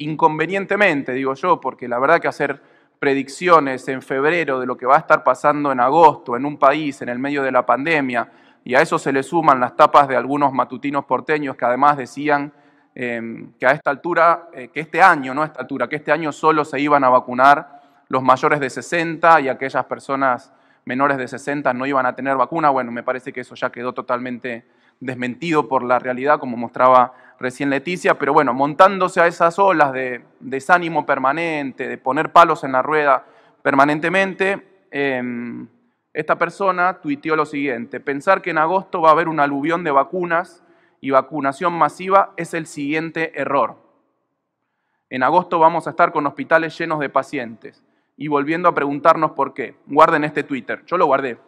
inconvenientemente, digo yo, porque la verdad que hacer predicciones en febrero de lo que va a estar pasando en agosto en un país en el medio de la pandemia, y a eso se le suman las tapas de algunos matutinos porteños que además decían em, que a esta altura, eh, que este año, no a esta altura, que este año solo se iban a vacunar los mayores de 60 y aquellas personas menores de 60 no iban a tener vacuna. Bueno, me parece que eso ya quedó totalmente desmentido por la realidad, como mostraba recién Leticia, pero bueno, montándose a esas olas de desánimo permanente, de poner palos en la rueda permanentemente, em, esta persona tuiteó lo siguiente, pensar que en agosto va a haber un aluvión de vacunas y vacunación masiva es el siguiente error. En agosto vamos a estar con hospitales llenos de pacientes y volviendo a preguntarnos por qué. Guarden este Twitter, yo lo guardé,